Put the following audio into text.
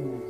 Ooh.